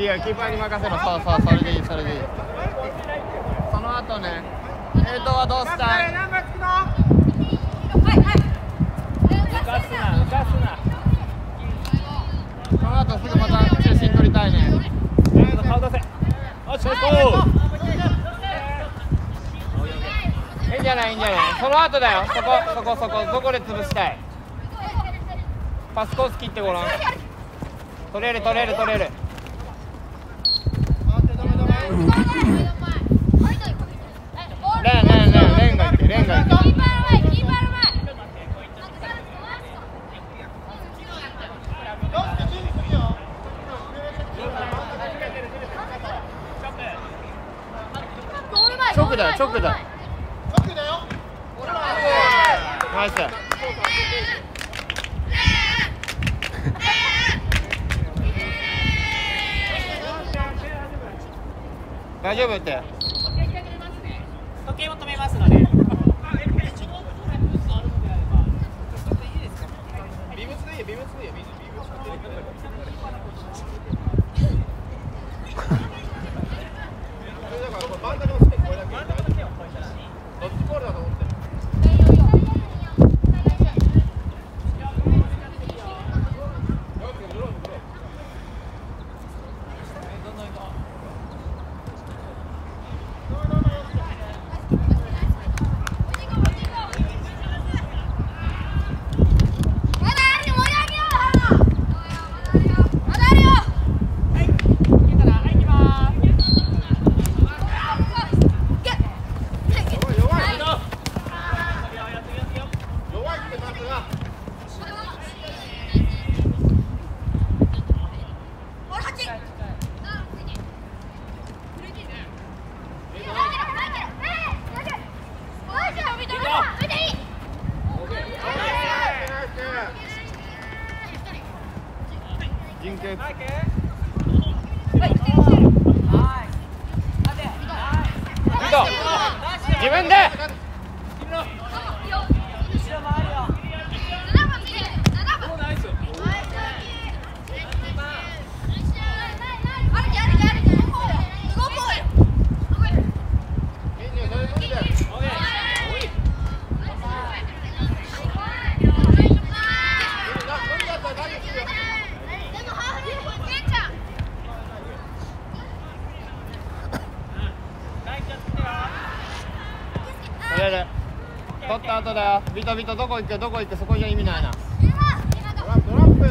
いいよキーパーに任せろ。そうそうそれでいいそれでいい。その後ね。えーとはどうした？い浮かすな浮かすなその後すぐまた中心取りたいね。顔出せ。よしよしいいんじゃないいいんじゃない？その後だよ。そこそこそこ。どこで潰したい？パスコース切ってごらん。取れる取れる取れるレンレンレンレンがいってレンがいって直だよ直だよナイス大丈夫って。時計も止めますので。人形リード自分で取れる取った後だよビトビトどこ行く？どこ行く？そこじゃ意味ないな。トラップ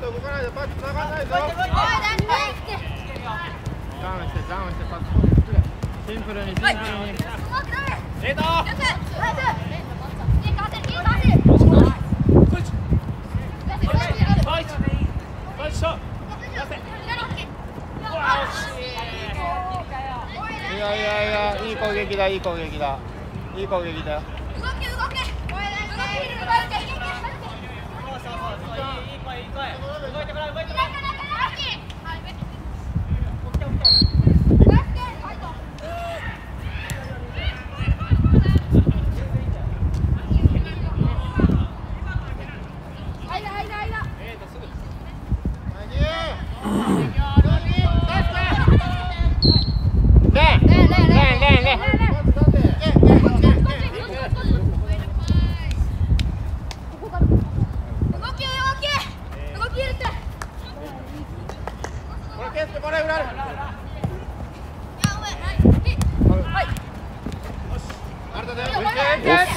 と動かないでパッチ繋がんないぞダウンしてダウンしてパッチシンプルにシンプルにレートはいよいしょいやいやいやいい攻撃だいい攻撃だ。いい攻撃だよそうそうそういいいい声いい声動いてもらう動いて Yeah.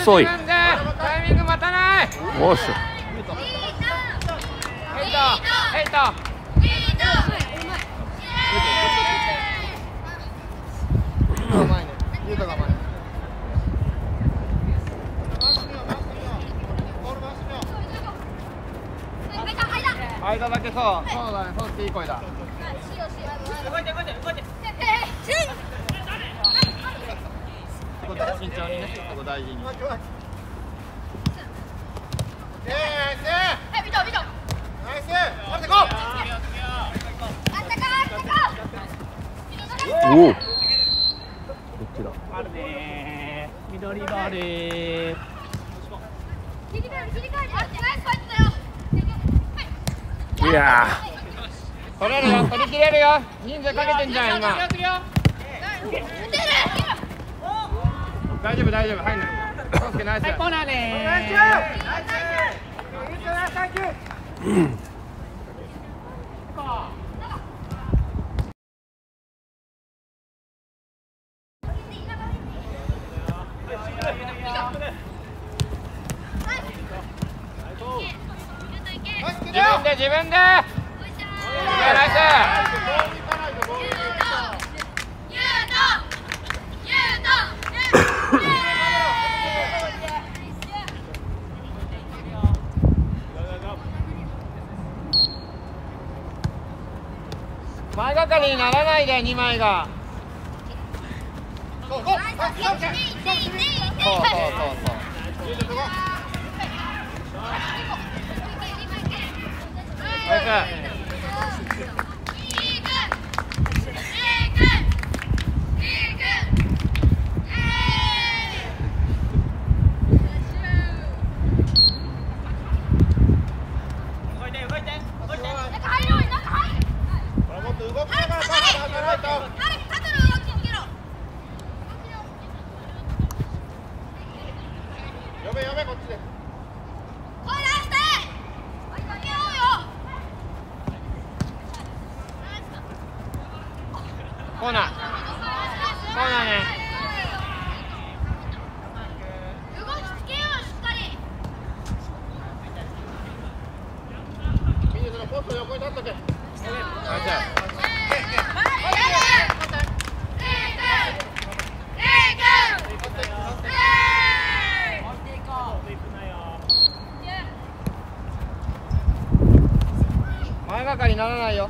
遅い。タイミング待たない。おっしヘイトヘイト前ねユートが前間だけそう。そうだね。そうっていい声だ。動いて動いて。動いて慎重にねそこ大事におおどっちだあるね緑ボー。ルいや取れるよ。取り切れるよ。人数かけてんじゃん今大丈夫大丈夫入んない。コウスケナイス。はいコーナーね自分で自分で。ナイス前がかりにならないで2枚が。そうそうそうそうス動いて動いて動いてコーナーコーナーねナイス前がかりにならないよ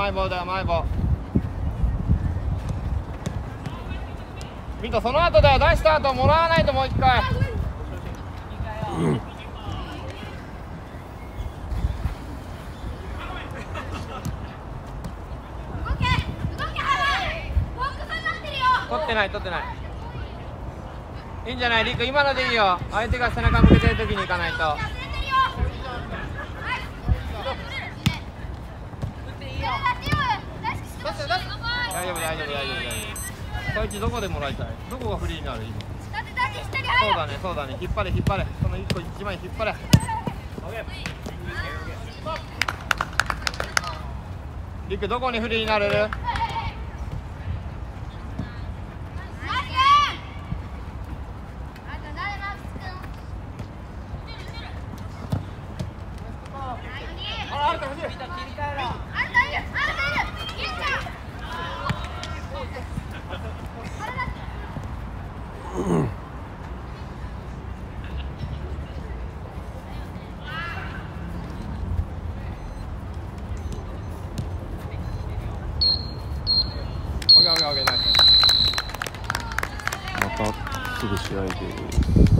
前も前棒だよ前棒。ミトその後だよ出した後もらわないともう一回。取ってない取ってない。いいんじゃないリク今のでいいよ。相手が背中向けてる時に行かないと大丈夫大丈夫大丈夫。大丈夫こいつどこでもらいたい。どこがフリーになる？今。そうだねそうだね引っ張れ引っ張れその一個一枚引っ張れリクどこにフリーになれるオッケーオッケーオッケーナイスまたすぐ試合で